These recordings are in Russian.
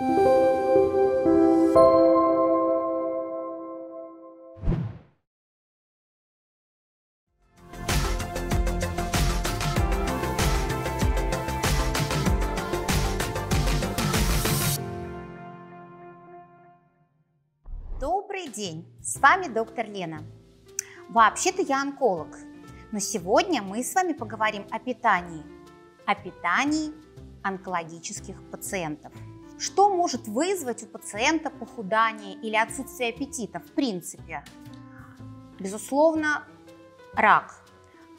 Добрый день, с вами доктор Лена. Вообще-то я онколог, но сегодня мы с вами поговорим о питании, о питании онкологических пациентов. Что может вызвать у пациента похудание или отсутствие аппетита в принципе? Безусловно, рак.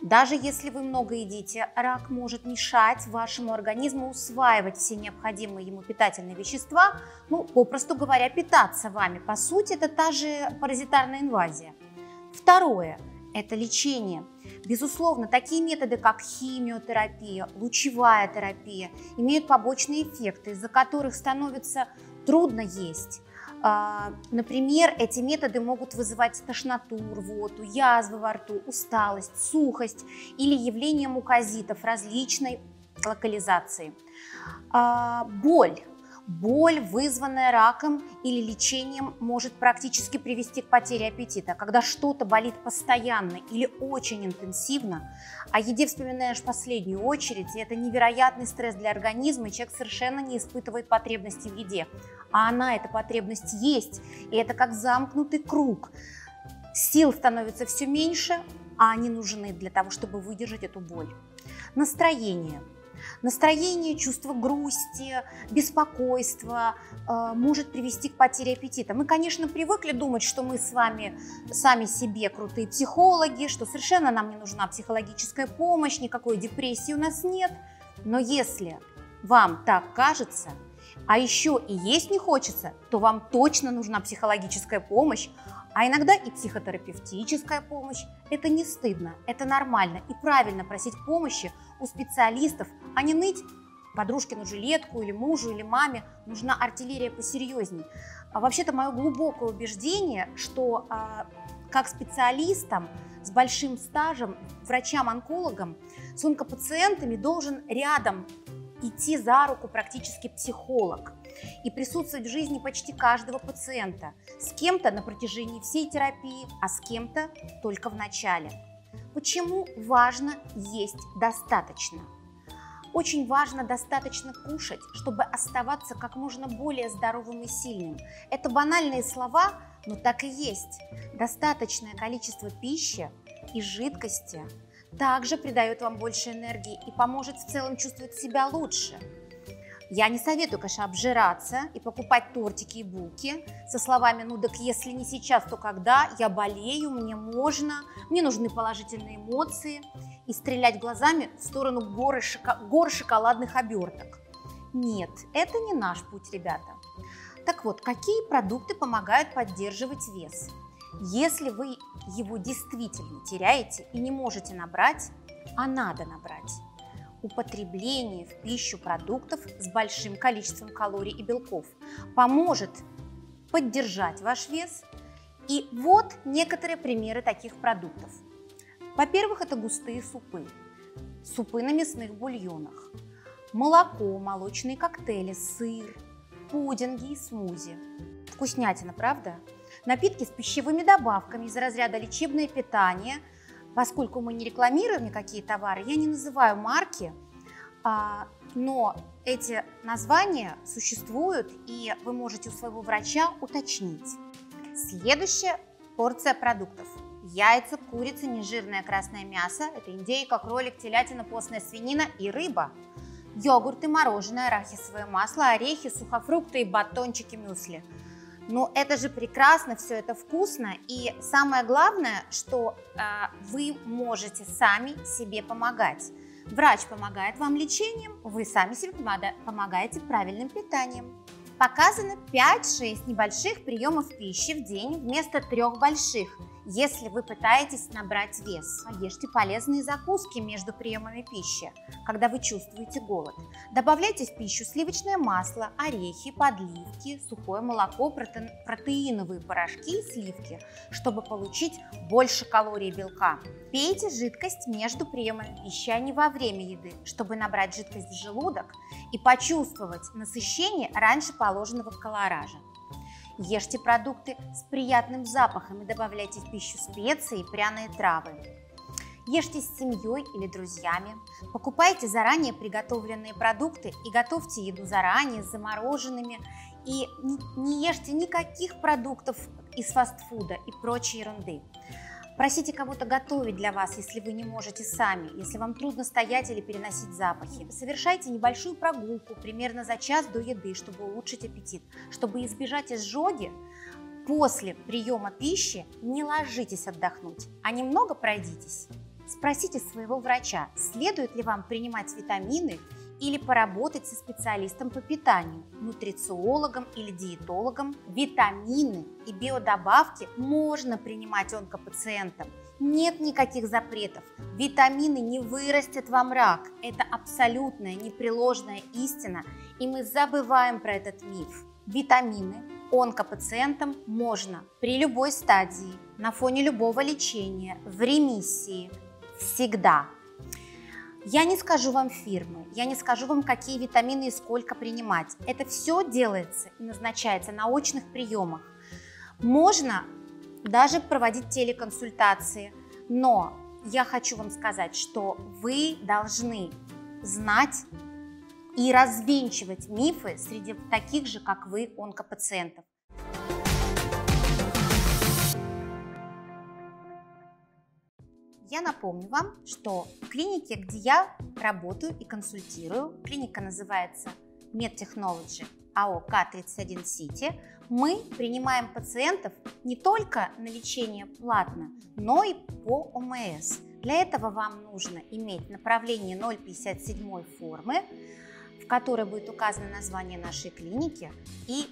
Даже если вы много едите, рак может мешать вашему организму усваивать все необходимые ему питательные вещества, ну, попросту говоря, питаться вами. По сути, это та же паразитарная инвазия. Второе – это лечение. Безусловно, такие методы, как химиотерапия, лучевая терапия, имеют побочные эффекты, из-за которых становится трудно есть. А, например, эти методы могут вызывать тошноту, рвоту, язвы во рту, усталость, сухость или явление мукозитов различной локализации. А, боль. Боль, вызванная раком или лечением, может практически привести к потере аппетита. Когда что-то болит постоянно или очень интенсивно, о еде вспоминаешь в последнюю очередь, это невероятный стресс для организма, и человек совершенно не испытывает потребности в еде. А она, эта потребность есть, и это как замкнутый круг. Сил становится все меньше, а они нужны для того, чтобы выдержать эту боль. Настроение – Настроение, чувство грусти, беспокойства э, может привести к потере аппетита. Мы, конечно, привыкли думать, что мы с вами сами себе крутые психологи, что совершенно нам не нужна психологическая помощь, никакой депрессии у нас нет. Но если вам так кажется, а еще и есть не хочется, то вам точно нужна психологическая помощь, а иногда и психотерапевтическая помощь. Это не стыдно, это нормально и правильно просить помощи у специалистов, а не ныть подружкину жилетку или мужу или маме. Нужна артиллерия посерьезней. А вообще-то мое глубокое убеждение, что а, как специалистам с большим стажем, врачам-онкологам, с онкопациентами должен рядом идти за руку практически психолог и присутствовать в жизни почти каждого пациента. С кем-то на протяжении всей терапии, а с кем-то только в начале. Почему важно есть достаточно? Очень важно достаточно кушать, чтобы оставаться как можно более здоровым и сильным. Это банальные слова, но так и есть. Достаточное количество пищи и жидкости также придает вам больше энергии и поможет в целом чувствовать себя лучше. Я не советую, конечно, обжираться и покупать тортики и булки со словами «ну так если не сейчас, то когда? Я болею, мне можно, мне нужны положительные эмоции» и стрелять глазами в сторону горы, шоко... гор шоколадных оберток. Нет, это не наш путь, ребята. Так вот, какие продукты помогают поддерживать вес? Если вы его действительно теряете и не можете набрать, а надо набрать, употребление в пищу продуктов с большим количеством калорий и белков поможет поддержать ваш вес. И вот некоторые примеры таких продуктов. Во-первых, это густые супы, супы на мясных бульонах, молоко, молочные коктейли, сыр, пудинги и смузи. Вкуснятина, правда? Напитки с пищевыми добавками из разряда лечебное питание – Поскольку мы не рекламируем никакие товары, я не называю марки, а, но эти названия существуют, и вы можете у своего врача уточнить. Следующая порция продуктов. Яйца, курица, нежирное красное мясо, это индейка, кролик, телятина, постная свинина и рыба. Йогурты, мороженое, арахисовое масло, орехи, сухофрукты и батончики мюсли – но это же прекрасно, все это вкусно. И самое главное, что э, вы можете сами себе помогать. Врач помогает вам лечением, вы сами себе помогаете правильным питанием. Показано 5-6 небольших приемов пищи в день вместо трех больших, Если вы пытаетесь набрать вес, ешьте полезные закуски между приемами пищи, когда вы чувствуете голод. Добавляйте в пищу сливочное масло, орехи, подливки, сухое молоко, проте... протеиновые порошки и сливки, чтобы получить больше калорий белка. Пейте жидкость между приемами пищи, а не во время еды, чтобы набрать жидкость в желудок и почувствовать насыщение раньше положенного колоража. Ешьте продукты с приятным запахом и добавляйте в пищу специи и пряные травы. Ешьте с семьей или друзьями. Покупайте заранее приготовленные продукты и готовьте еду заранее, замороженными. И не ешьте никаких продуктов из фастфуда и прочей ерунды. Просите кого-то готовить для вас, если вы не можете сами, если вам трудно стоять или переносить запахи. Совершайте небольшую прогулку примерно за час до еды, чтобы улучшить аппетит. Чтобы избежать изжоги, после приема пищи не ложитесь отдохнуть, а немного пройдитесь. Спросите своего врача, следует ли вам принимать витамины или поработать со специалистом по питанию, нутрициологом или диетологом. Витамины и биодобавки можно принимать онкопациентам. Нет никаких запретов. Витамины не вырастят вам рак. Это абсолютная непреложная истина, и мы забываем про этот миф. Витамины онкопациентам можно при любой стадии, на фоне любого лечения, в ремиссии, всегда. Я не скажу вам фирмы, я не скажу вам, какие витамины и сколько принимать. Это все делается и назначается на очных приемах. Можно даже проводить телеконсультации, но я хочу вам сказать, что вы должны знать и развенчивать мифы среди таких же, как вы, онкопациентов. Я напомню вам, что в клинике, где я работаю и консультирую, клиника называется MedTechnology АО К31 Сити, мы принимаем пациентов не только на лечение платно, но и по ОМС. Для этого вам нужно иметь направление 057 формы, в которой будет указано название нашей клиники и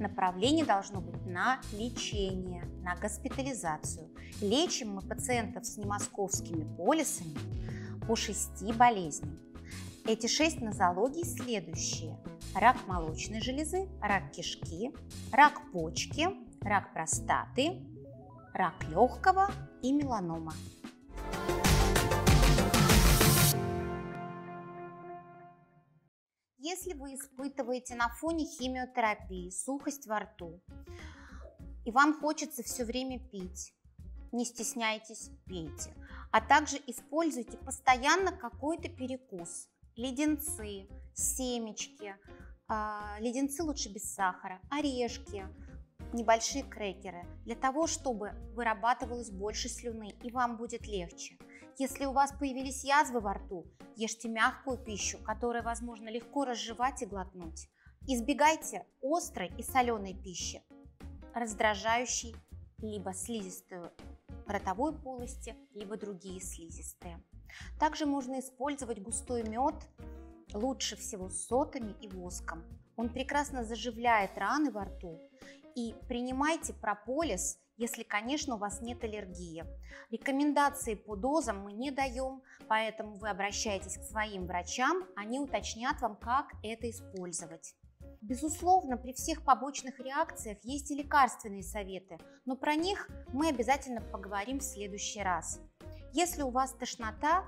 направление должно быть на лечение, на госпитализацию. Лечим мы пациентов с немосковскими полисами по шести болезням. Эти шесть нозологий следующие. Рак молочной железы, рак кишки, рак почки, рак простаты, рак легкого и меланома. Если вы испытываете на фоне химиотерапии сухость во рту, и вам хочется все время пить, не стесняйтесь, пейте. А также используйте постоянно какой-то перекус. Леденцы, семечки, а, леденцы лучше без сахара, орешки, небольшие крекеры, для того, чтобы вырабатывалось больше слюны и вам будет легче. Если у вас появились язвы во рту, ешьте мягкую пищу, которую возможно легко разжевать и глотнуть. Избегайте острой и соленой пищи, раздражающей либо слизистую ротовой полости, либо другие слизистые. Также можно использовать густой мед, лучше всего с сотами и воском. Он прекрасно заживляет раны во рту. И принимайте прополис если, конечно, у вас нет аллергии. Рекомендации по дозам мы не даем, поэтому вы обращаетесь к своим врачам, они уточнят вам, как это использовать. Безусловно, при всех побочных реакциях есть и лекарственные советы, но про них мы обязательно поговорим в следующий раз. Если у вас тошнота,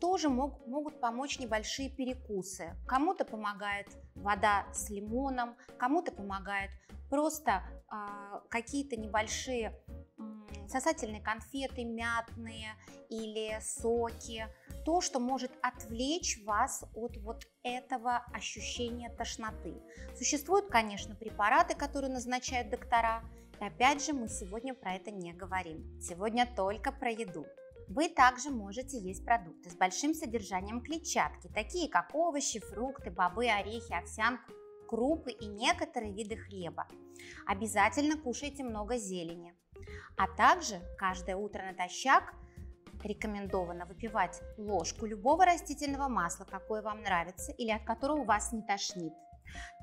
тоже мог, могут помочь небольшие перекусы. Кому-то помогает вода с лимоном, кому-то помогает просто э, какие-то небольшие э, сосательные конфеты мятные или соки. То, что может отвлечь вас от вот этого ощущения тошноты. Существуют, конечно, препараты, которые назначают доктора. И опять же, мы сегодня про это не говорим. Сегодня только про еду. Вы также можете есть продукты с большим содержанием клетчатки, такие как овощи, фрукты, бобы, орехи, овсянку, крупы и некоторые виды хлеба. Обязательно кушайте много зелени. А также каждое утро натощак рекомендовано выпивать ложку любого растительного масла, какое вам нравится или от которого вас не тошнит.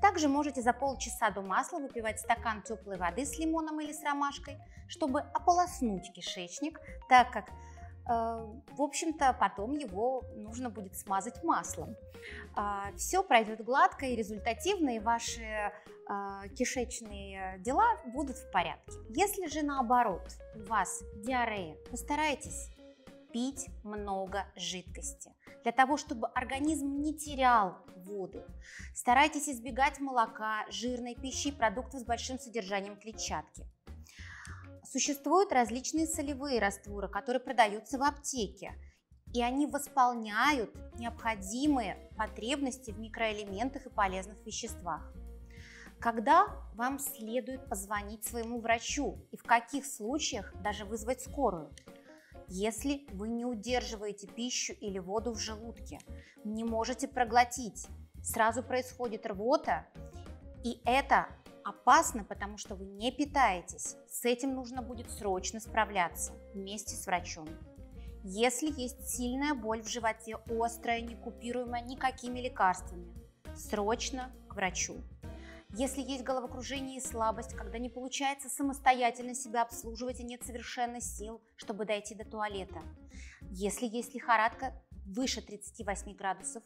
Также можете за полчаса до масла выпивать стакан теплой воды с лимоном или с ромашкой, чтобы ополоснуть кишечник, так как в общем-то, потом его нужно будет смазать маслом. А, Все пройдет гладко и результативно, и ваши а, кишечные дела будут в порядке. Если же наоборот у вас диарея, постарайтесь пить много жидкости, для того, чтобы организм не терял воду. Старайтесь избегать молока, жирной пищи и продуктов с большим содержанием клетчатки. Существуют различные солевые растворы, которые продаются в аптеке, и они восполняют необходимые потребности в микроэлементах и полезных веществах. Когда вам следует позвонить своему врачу и в каких случаях даже вызвать скорую? Если вы не удерживаете пищу или воду в желудке, не можете проглотить, сразу происходит рвота, и это Опасно, потому что вы не питаетесь. С этим нужно будет срочно справляться вместе с врачом. Если есть сильная боль в животе, острая, не купируемая никакими лекарствами, срочно к врачу. Если есть головокружение и слабость, когда не получается самостоятельно себя обслуживать и нет совершенно сил, чтобы дойти до туалета. Если есть лихорадка выше 38 градусов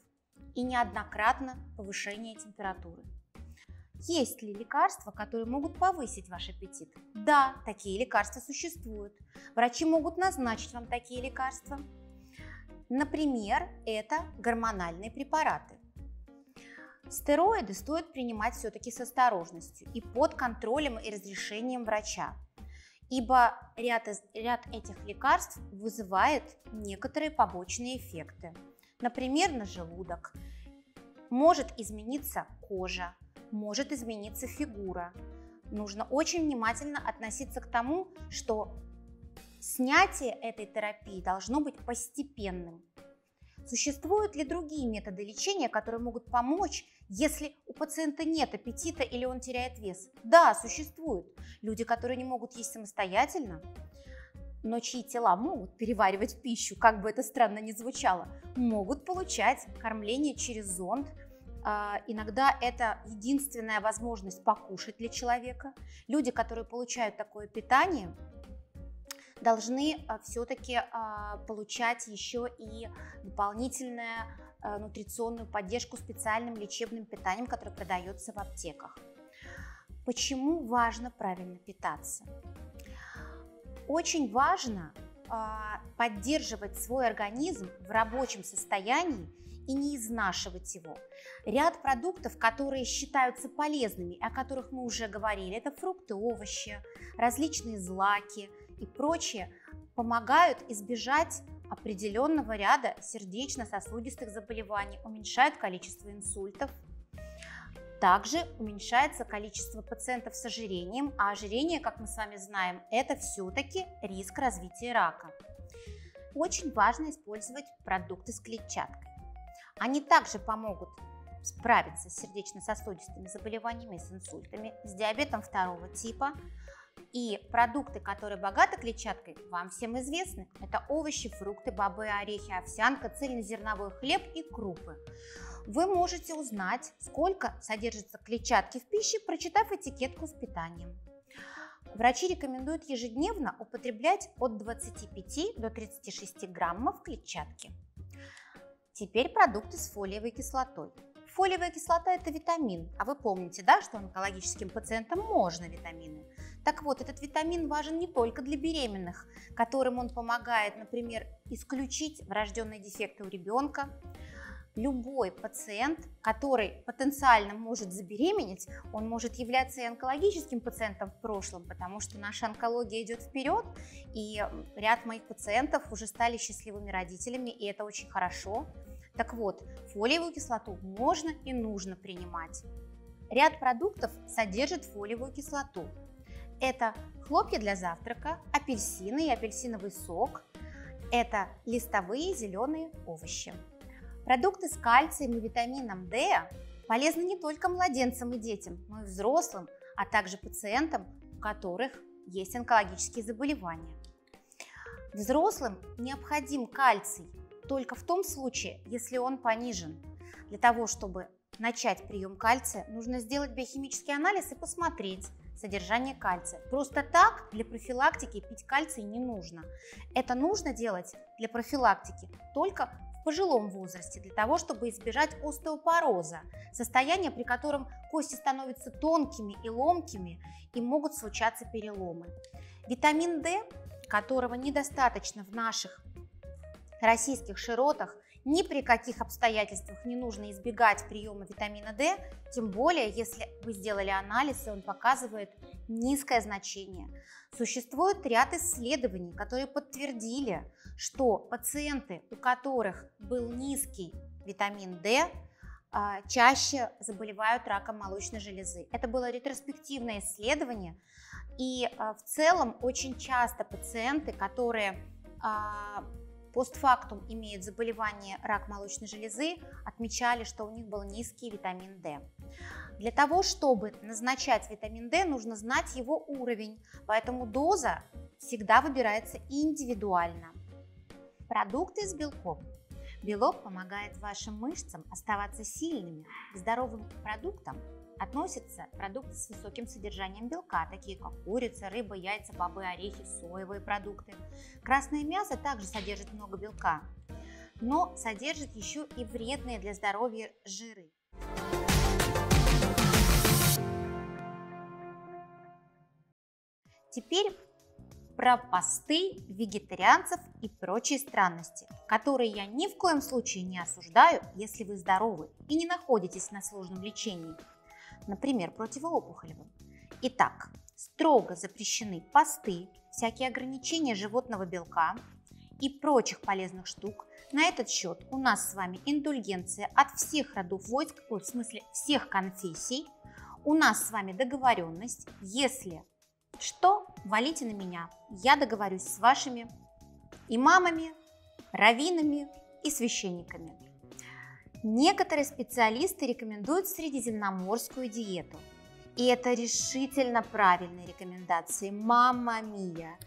и неоднократно повышение температуры. Есть ли лекарства, которые могут повысить ваш аппетит? Да, такие лекарства существуют. Врачи могут назначить вам такие лекарства. Например, это гормональные препараты. Стероиды стоит принимать все-таки с осторожностью и под контролем и разрешением врача, ибо ряд, из, ряд этих лекарств вызывает некоторые побочные эффекты. Например, на желудок. Может измениться кожа, может измениться фигура. Нужно очень внимательно относиться к тому, что снятие этой терапии должно быть постепенным. Существуют ли другие методы лечения, которые могут помочь, если у пациента нет аппетита или он теряет вес? Да, существуют. Люди, которые не могут есть самостоятельно, но чьи тела могут переваривать пищу, как бы это странно ни звучало, могут получать кормление через зонд – иногда это единственная возможность покушать для человека. Люди, которые получают такое питание, должны а, все-таки а, получать еще и дополнительную нутриционную поддержку специальным лечебным питанием, которое продается в аптеках. Почему важно правильно питаться? Очень важно поддерживать свой организм в рабочем состоянии и не изнашивать его. Ряд продуктов, которые считаются полезными, о которых мы уже говорили, это фрукты, овощи, различные злаки и прочее, помогают избежать определенного ряда сердечно-сосудистых заболеваний, уменьшают количество инсультов. Также уменьшается количество пациентов с ожирением, а ожирение, как мы с вами знаем, это все-таки риск развития рака. Очень важно использовать продукты с клетчаткой. Они также помогут справиться с сердечно-сосудистыми заболеваниями, с инсультами, с диабетом второго типа. И продукты, которые богаты клетчаткой, вам всем известны. Это овощи, фрукты, бобы, орехи, овсянка, цельнозерновой хлеб и крупы. Вы можете узнать, сколько содержится клетчатки в пище, прочитав этикетку с питанием. Врачи рекомендуют ежедневно употреблять от 25 до 36 граммов клетчатки. Теперь продукты с фолиевой кислотой. Фолиевая кислота – это витамин, а вы помните, да, что онкологическим пациентам можно витамины. Так вот, этот витамин важен не только для беременных, которым он помогает, например, исключить врожденные дефекты у ребенка. Любой пациент, который потенциально может забеременеть, он может являться и онкологическим пациентом в прошлом, потому что наша онкология идет вперед, и ряд моих пациентов уже стали счастливыми родителями, и это очень хорошо. Так вот, фолиевую кислоту можно и нужно принимать. Ряд продуктов содержит фолиевую кислоту. Это хлопья для завтрака, апельсины и апельсиновый сок. Это листовые зеленые овощи. Продукты с кальцием и витамином D полезны не только младенцам и детям, но и взрослым, а также пациентам, у которых есть онкологические заболевания. Взрослым необходим кальций только в том случае, если он понижен. Для того, чтобы начать прием кальция, нужно сделать биохимический анализ и посмотреть содержание кальция. Просто так для профилактики пить кальций не нужно. Это нужно делать для профилактики только пожилом возрасте, для того, чтобы избежать остеопороза, состояние, при котором кости становятся тонкими и ломкими и могут случаться переломы. Витамин D, которого недостаточно в наших российских широтах, ни при каких обстоятельствах не нужно избегать приема витамина D, тем более, если вы сделали анализ и он показывает низкое значение. Существует ряд исследований, которые подтвердили, что пациенты, у которых был низкий витамин D, а, чаще заболевают раком молочной железы. Это было ретроспективное исследование, и а, в целом очень часто пациенты, которые а, постфактум имеют заболевание рак молочной железы, отмечали, что у них был низкий витамин D. Для того, чтобы назначать витамин D, нужно знать его уровень, поэтому доза всегда выбирается индивидуально. Продукты из белков. Белок помогает вашим мышцам оставаться сильными. К здоровым продуктам относятся продукты с высоким содержанием белка, такие как курица, рыба, яйца, бобы, орехи, соевые продукты. Красное мясо также содержит много белка, но содержит еще и вредные для здоровья жиры. Теперь про посты вегетарианцев и прочие странности, которые я ни в коем случае не осуждаю, если вы здоровы и не находитесь на сложном лечении например, противоопухолевым. Итак, строго запрещены посты, всякие ограничения животного белка и прочих полезных штук. На этот счет у нас с вами индульгенция от всех родов войск, ой, в смысле всех конфессий. У нас с вами договоренность, если что, валите на меня. Я договорюсь с вашими имамами, раввинами и священниками. Некоторые специалисты рекомендуют средиземноморскую диету. И это решительно правильные рекомендации. Мама мия!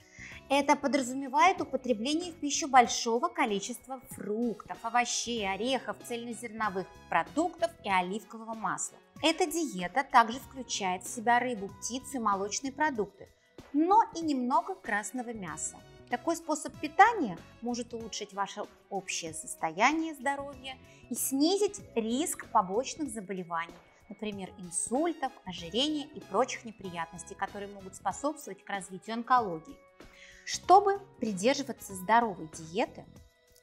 Это подразумевает употребление в пищу большого количества фруктов, овощей, орехов, цельнозерновых продуктов и оливкового масла. Эта диета также включает в себя рыбу, птицу и молочные продукты, но и немного красного мяса. Такой способ питания может улучшить ваше общее состояние здоровья и снизить риск побочных заболеваний, например, инсультов, ожирения и прочих неприятностей, которые могут способствовать к развитию онкологии. Чтобы придерживаться здоровой диеты,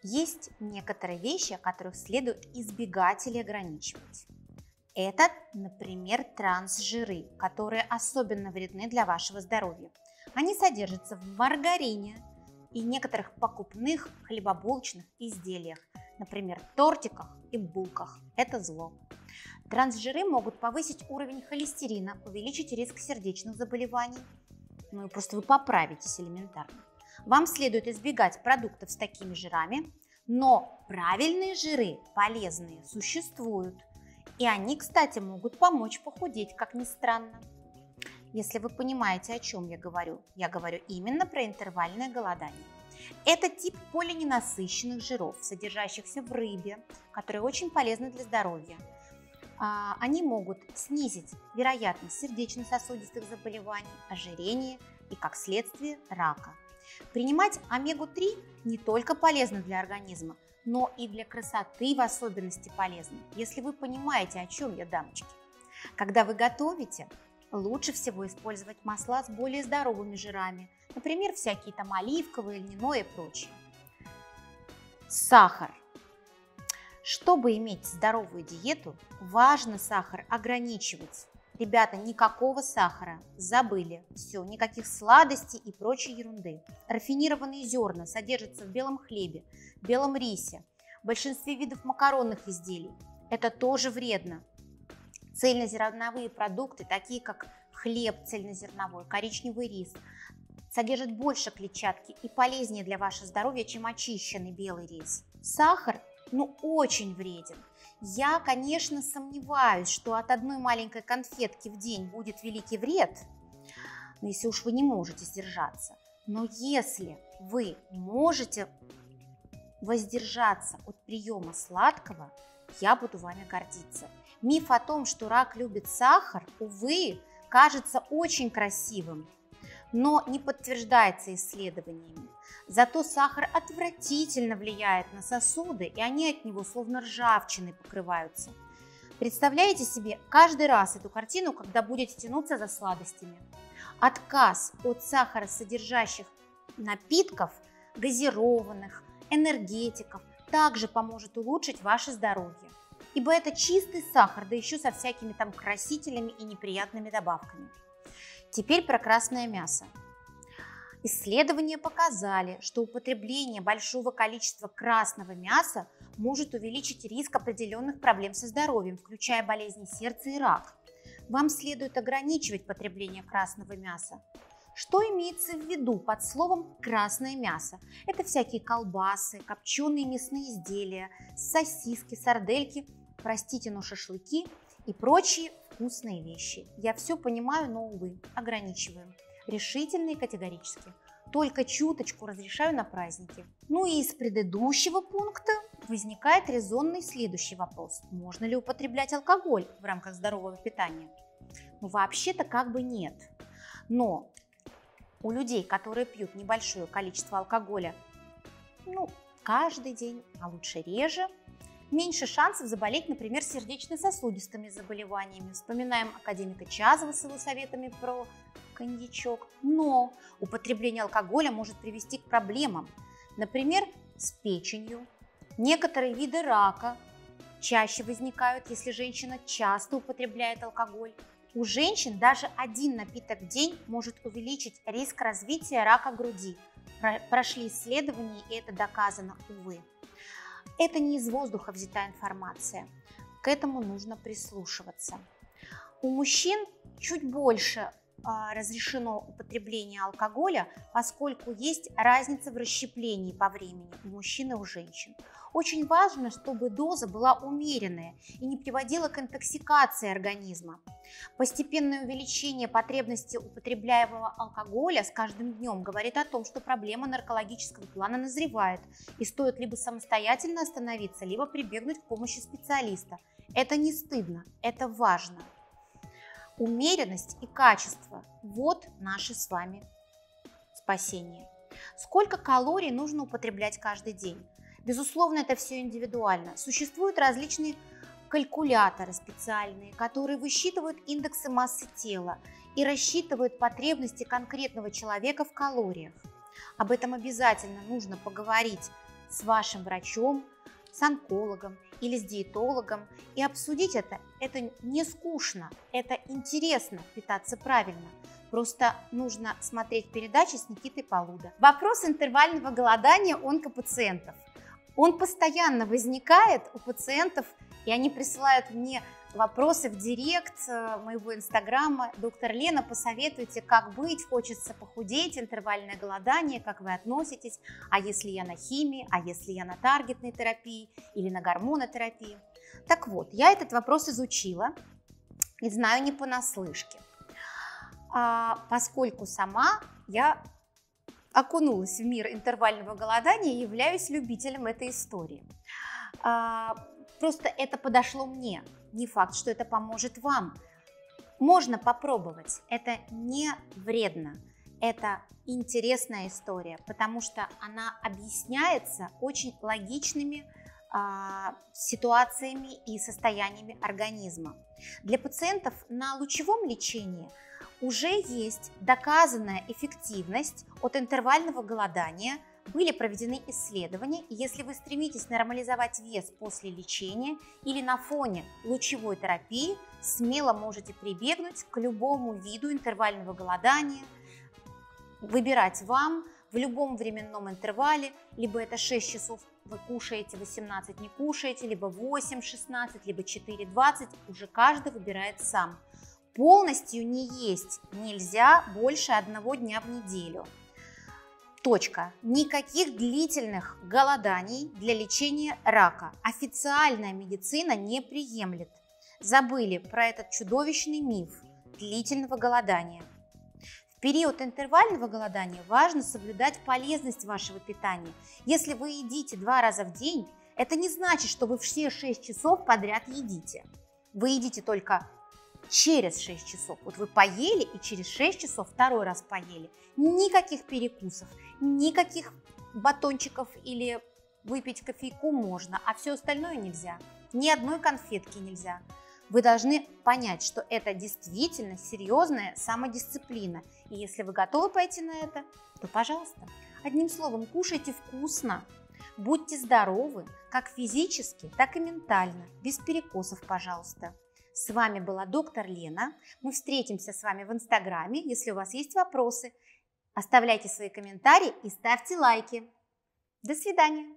есть некоторые вещи, о которых следует избегать или ограничивать. Это, например, трансжиры, которые особенно вредны для вашего здоровья. Они содержатся в маргарине, и некоторых покупных хлебобулочных изделиях, например, тортиках и булках. Это зло. Трансжиры могут повысить уровень холестерина, увеличить риск сердечных заболеваний. Ну и просто вы поправитесь элементарно. Вам следует избегать продуктов с такими жирами, но правильные жиры, полезные, существуют. И они, кстати, могут помочь похудеть, как ни странно. Если вы понимаете, о чем я говорю, я говорю именно про интервальное голодание. Это тип полиненасыщенных жиров, содержащихся в рыбе, которые очень полезны для здоровья. А, они могут снизить вероятность сердечно-сосудистых заболеваний, ожирения и, как следствие, рака. Принимать омегу-3 не только полезно для организма, но и для красоты в особенности полезно, если вы понимаете, о чем я, дамочки. Когда вы готовите, Лучше всего использовать масла с более здоровыми жирами, например, всякие там оливковые, льняное и прочее. Сахар. Чтобы иметь здоровую диету, важно сахар ограничивать. Ребята, никакого сахара, забыли, все, никаких сладостей и прочей ерунды. Рафинированные зерна содержатся в белом хлебе, белом рисе, в большинстве видов макаронных изделий. Это тоже вредно. Цельнозерновые продукты, такие как хлеб цельнозерновой, коричневый рис, содержат больше клетчатки и полезнее для вашего здоровья, чем очищенный белый рис. Сахар, ну, очень вреден. Я, конечно, сомневаюсь, что от одной маленькой конфетки в день будет великий вред, но если уж вы не можете сдержаться. Но если вы можете воздержаться от приема сладкого, я буду вами гордиться. Миф о том, что рак любит сахар, увы, кажется очень красивым, но не подтверждается исследованиями. Зато сахар отвратительно влияет на сосуды, и они от него словно ржавчиной покрываются. Представляете себе каждый раз эту картину, когда будете тянуться за сладостями. Отказ от сахаросодержащих напитков, газированных, энергетиков также поможет улучшить ваше здоровье. Ибо это чистый сахар, да еще со всякими там красителями и неприятными добавками. Теперь про красное мясо. Исследования показали, что употребление большого количества красного мяса может увеличить риск определенных проблем со здоровьем, включая болезни сердца и рак. Вам следует ограничивать потребление красного мяса. Что имеется в виду под словом «красное мясо»? Это всякие колбасы, копченые мясные изделия, сосиски, сардельки, простите, но шашлыки и прочие вкусные вещи. Я все понимаю, но, увы, ограничиваю. Решительно и категорически. Только чуточку разрешаю на праздники. Ну и из предыдущего пункта возникает резонный следующий вопрос. Можно ли употреблять алкоголь в рамках здорового питания? Ну, вообще-то как бы нет. Но у людей, которые пьют небольшое количество алкоголя, ну, каждый день, а лучше реже, меньше шансов заболеть, например, сердечно-сосудистыми заболеваниями. Вспоминаем академика Чазова с его советами про коньячок. Но употребление алкоголя может привести к проблемам, например, с печенью. Некоторые виды рака чаще возникают, если женщина часто употребляет алкоголь. У женщин даже один напиток в день может увеличить риск развития рака груди. Прошли исследования, и это доказано, увы. Это не из воздуха взята информация. К этому нужно прислушиваться. У мужчин чуть больше разрешено употребление алкоголя, поскольку есть разница в расщеплении по времени у мужчин и у женщин. Очень важно, чтобы доза была умеренная и не приводила к интоксикации организма. Постепенное увеличение потребности употребляемого алкоголя с каждым днем говорит о том, что проблема наркологического плана назревает и стоит либо самостоятельно остановиться, либо прибегнуть к помощи специалиста. Это не стыдно, это важно. Умеренность и качество – вот наше с вами спасение. Сколько калорий нужно употреблять каждый день? Безусловно, это все индивидуально. Существуют различные калькуляторы специальные, которые высчитывают индексы массы тела и рассчитывают потребности конкретного человека в калориях. Об этом обязательно нужно поговорить с вашим врачом, с онкологом или с диетологом и обсудить это. Это не скучно, это интересно питаться правильно. Просто нужно смотреть передачи с Никитой Полуда. Вопрос интервального голодания онкопациентов. Он постоянно возникает у пациентов, и они присылают мне вопросы в директ э, моего инстаграма. Доктор Лена, посоветуйте, как быть, хочется похудеть, интервальное голодание, как вы относитесь, а если я на химии, а если я на таргетной терапии или на гормонотерапии. Так вот, я этот вопрос изучила и знаю не понаслышке, а, поскольку сама я окунулась в мир интервального голодания и являюсь любителем этой истории. А, просто это подошло мне. Не факт, что это поможет вам. Можно попробовать. Это не вредно. Это интересная история, потому что она объясняется очень логичными а, ситуациями и состояниями организма. Для пациентов на лучевом лечении – уже есть доказанная эффективность от интервального голодания, были проведены исследования, и если вы стремитесь нормализовать вес после лечения или на фоне лучевой терапии, смело можете прибегнуть к любому виду интервального голодания, выбирать вам в любом временном интервале, либо это 6 часов вы кушаете, 18 не кушаете, либо 8-16, либо 4-20, уже каждый выбирает сам полностью не есть нельзя больше одного дня в неделю. Точка. Никаких длительных голоданий для лечения рака официальная медицина не приемлет. Забыли про этот чудовищный миф длительного голодания. В период интервального голодания важно соблюдать полезность вашего питания. Если вы едите два раза в день, это не значит, что вы все 6 часов подряд едите. Вы едите только через 6 часов. Вот вы поели и через 6 часов второй раз поели. Никаких перекусов, никаких батончиков или выпить кофейку можно, а все остальное нельзя. Ни одной конфетки нельзя. Вы должны понять, что это действительно серьезная самодисциплина. И если вы готовы пойти на это, то пожалуйста. Одним словом, кушайте вкусно, будьте здоровы, как физически, так и ментально, без перекосов, пожалуйста. С вами была доктор Лена. Мы встретимся с вами в Инстаграме. Если у вас есть вопросы, оставляйте свои комментарии и ставьте лайки. До свидания.